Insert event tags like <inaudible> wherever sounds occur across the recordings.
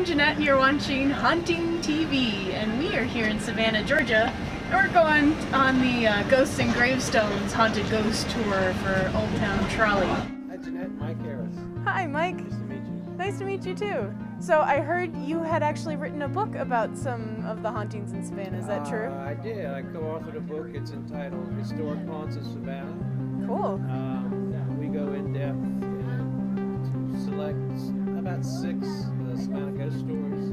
I'm Jeanette and you're watching Haunting TV and we are here in Savannah, Georgia and we're going on the uh, Ghosts and Gravestones Haunted Ghost Tour for Old Town Trolley. Hi Jeanette, Mike Harris. Hi Mike. Nice to meet you. Nice to meet you too. So I heard you had actually written a book about some of the hauntings in Savannah, is that true? Uh, I did. I co-authored a book. It's entitled Historic Haunts of Savannah. Cool. Um, we go in depth and select about six Savannah ghost stories.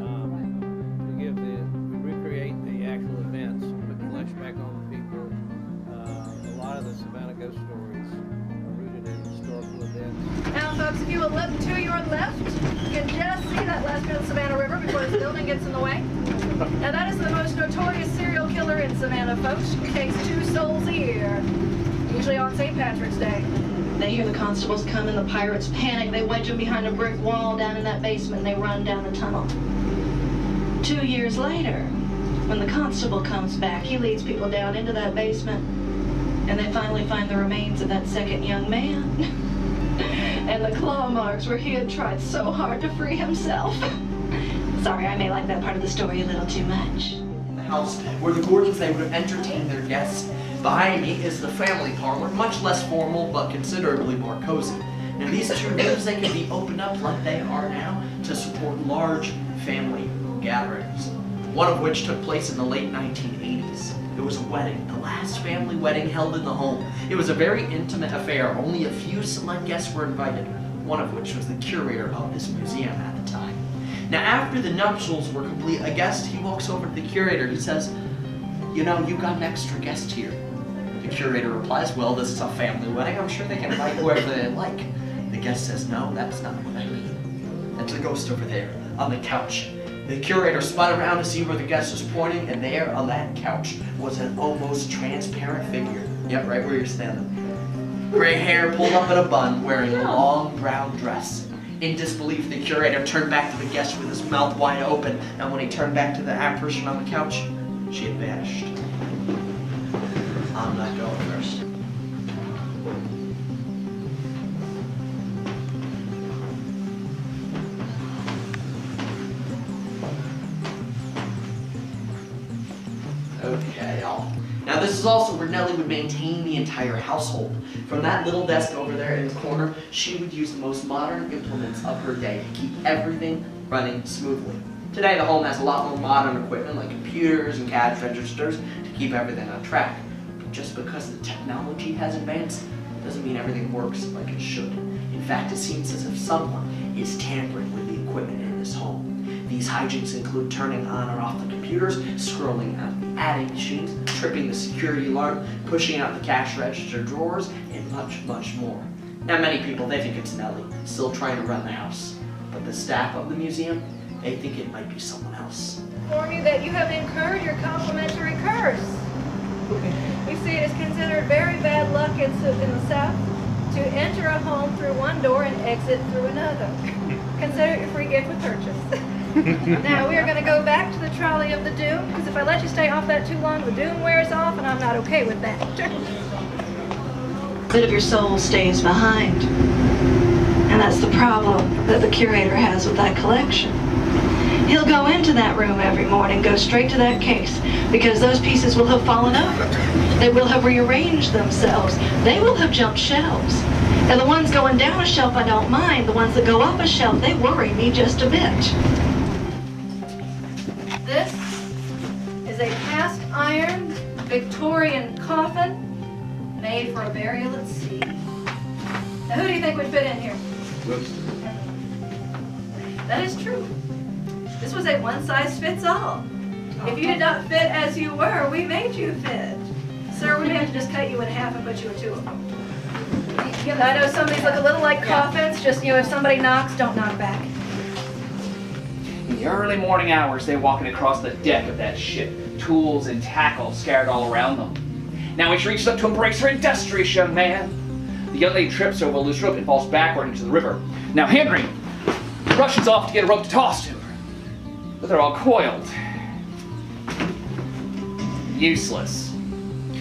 Um, we give the, we recreate the actual events, put flashback on the people. Uh, a lot of the Savannah ghost stories are rooted in historical events. Now, folks, if you will look to your left, you can just see that last bit of the Savannah River before this building gets in the way. Now, that is the most notorious serial killer in Savannah, folks. He takes two souls a year, usually on St. Patrick's Day. They hear the constables come and the pirates panic. They wedge them behind a brick wall down in that basement and they run down the tunnel. Two years later, when the constable comes back, he leads people down into that basement and they finally find the remains of that second young man. <laughs> and the claw marks where he had tried so hard to free himself. <laughs> Sorry, I may like that part of the story a little too much. In the house where the Gordons they would have entertained their guests. Behind me is the family parlor, much less formal but considerably more cozy. And these two rooms they can be opened up like they are now to support large family gatherings. One of which took place in the late 1980s. It was a wedding, the last family wedding held in the home. It was a very intimate affair. Only a few select guests were invited, one of which was the curator of this museum at the time. Now, after the nuptials were complete, a guest, he walks over to the curator. He says, you know, you've got an extra guest here. The curator replies, well, this is a family wedding. I'm sure they can invite whoever they like. The guest says, no, that's not what I mean. That's a ghost over there on the couch. The curator spun around to see where the guest was pointing, and there on that couch was an almost transparent figure. Yep, right where you're standing. Gray hair pulled up in a bun, wearing a long brown dress. In disbelief, the curator turned back to the guest with his mouth wide open, and when he turned back to the apparition on the couch, she had vanished. I'm not going first. Okay, y'all. Now this is also where Nellie would maintain the entire household. From that little desk over there in the corner, she would use the most modern implements of her day to keep everything running smoothly. Today the home has a lot more modern equipment like computers and cash registers to keep everything on track. Just because the technology has advanced doesn't mean everything works like it should. In fact, it seems as if someone is tampering with the equipment in this home. These hijinks include turning on or off the computers, scrolling on the adding machines, tripping the security alarm, pushing out the cash register drawers, and much, much more. Now, many people, they think it's Nellie, still trying to run the house. But the staff of the museum, they think it might be someone else. Inform you that you have incurred your complimentary curse. Considered very bad luck in, in the South to enter a home through one door and exit through another. <laughs> Consider it your free gift with purchase. <laughs> now we are going to go back to the trolley of the doom because if I let you stay off that too long, the doom wears off, and I'm not okay with that. Bit of your soul stays behind, and that's the problem that the curator has with that collection. He'll go into that room every morning, go straight to that case, because those pieces will have fallen over. They will have rearranged themselves. They will have jumped shelves. And the ones going down a shelf I don't mind. The ones that go up a shelf, they worry me just a bit. This is a cast iron Victorian coffin made for a burial at sea. Now who do you think would fit in here? That is true. This was a one-size-fits-all. If you did not fit as you were, we made you fit. Sir, we may have to just cut you in half and put you in two of them. I know some of these look a little like coffins, just, you know, if somebody knocks, don't knock back. In the early morning hours, they're walking across the deck of that ship, tools and tackle scattered all around them. Now he reaches up to embrace her industrious young man. The young lady trips over a loose rope and falls backward into the river. Now Henry rushes off to get a rope to toss to her, but they're all coiled. Useless.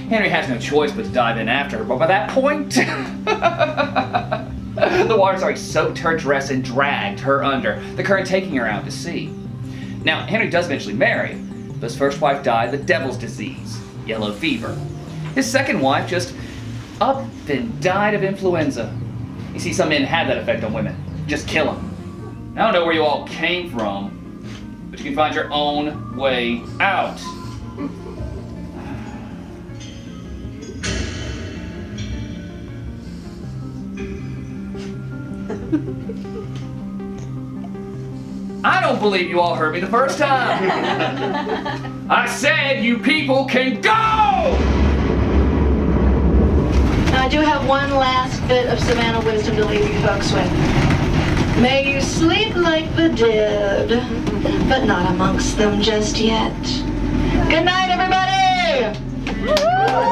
Henry has no choice but to dive in after her, but by that point, <laughs> the water's already soaked her dress and dragged her under, the current taking her out to sea. Now, Henry does eventually marry, but his first wife died of the devil's disease, yellow fever. His second wife just up and died of influenza. You see, some men have that effect on women. Just kill them. I don't know where you all came from, but you can find your own way out. I don't believe you all heard me the first time. <laughs> I said you people can go! Now, I do have one last bit of Savannah wisdom to leave you folks with. May you sleep like the dead, but not amongst them just yet. Good night, everybody!